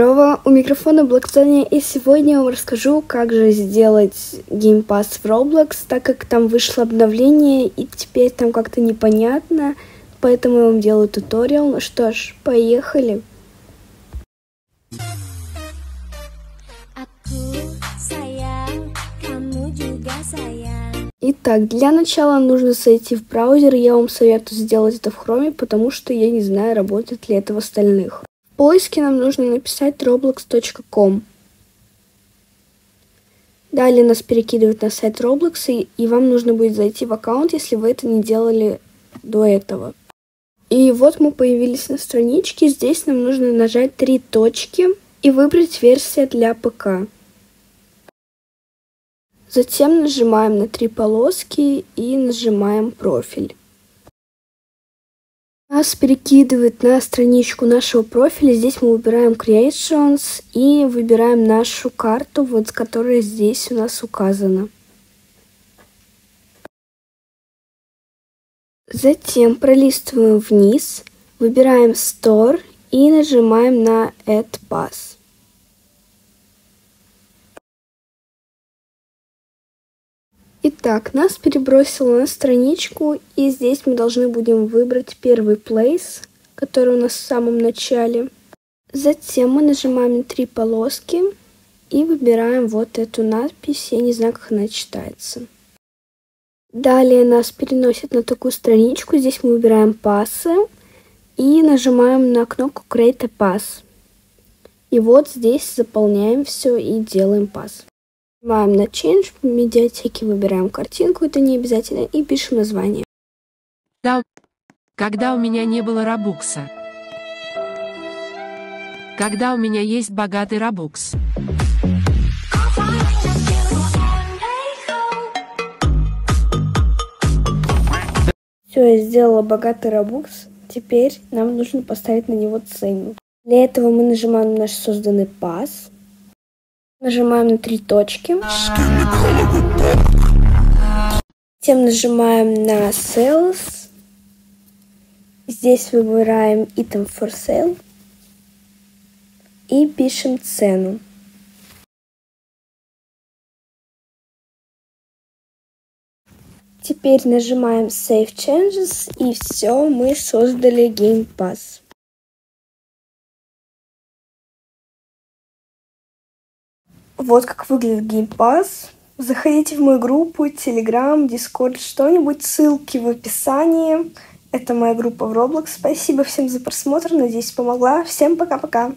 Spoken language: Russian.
Здорово, у микрофона Blacksonia, и сегодня я вам расскажу, как же сделать Game Pass в Roblox, так как там вышло обновление, и теперь там как-то непонятно, поэтому я вам делаю туториал. Ну что ж, поехали. Итак, для начала нужно зайти в браузер, я вам советую сделать это в Chrome, потому что я не знаю, работает ли это в остальных поиске нам нужно написать roblox.com. Далее нас перекидывают на сайт Roblox, и, и вам нужно будет зайти в аккаунт, если вы это не делали до этого. И вот мы появились на страничке. Здесь нам нужно нажать три точки и выбрать версия для ПК. Затем нажимаем на три полоски и нажимаем профиль нас перекидывает на страничку нашего профиля. Здесь мы выбираем Creations и выбираем нашу карту, вот которая здесь у нас указана. Затем пролистываем вниз, выбираем Store и нажимаем на Add Pass. Итак, нас перебросило на страничку, и здесь мы должны будем выбрать первый place, который у нас в самом начале. Затем мы нажимаем на три полоски и выбираем вот эту надпись, я не знаю, как она читается. Далее нас переносит на такую страничку, здесь мы выбираем пассы и нажимаем на кнопку Create a Pass. И вот здесь заполняем все и делаем пас. Нажимаем на Change, в медиатеке выбираем картинку, это не обязательно, и пишем название. Да, когда у меня не было рабукса. Когда у меня есть богатый рабукс. Все, я сделала богатый рабукс. Теперь нам нужно поставить на него цену. Для этого мы нажимаем на наш созданный пас. Нажимаем на три точки. Затем нажимаем на Sales. Здесь выбираем Item for Sale. И пишем цену. Теперь нажимаем Save Changes и все, мы создали Game Pass. Вот как выглядит Game. Заходите в мою группу, Telegram, Discord, что-нибудь, ссылки в описании. Это моя группа в Roblox. Спасибо всем за просмотр, надеюсь, помогла. Всем пока-пока.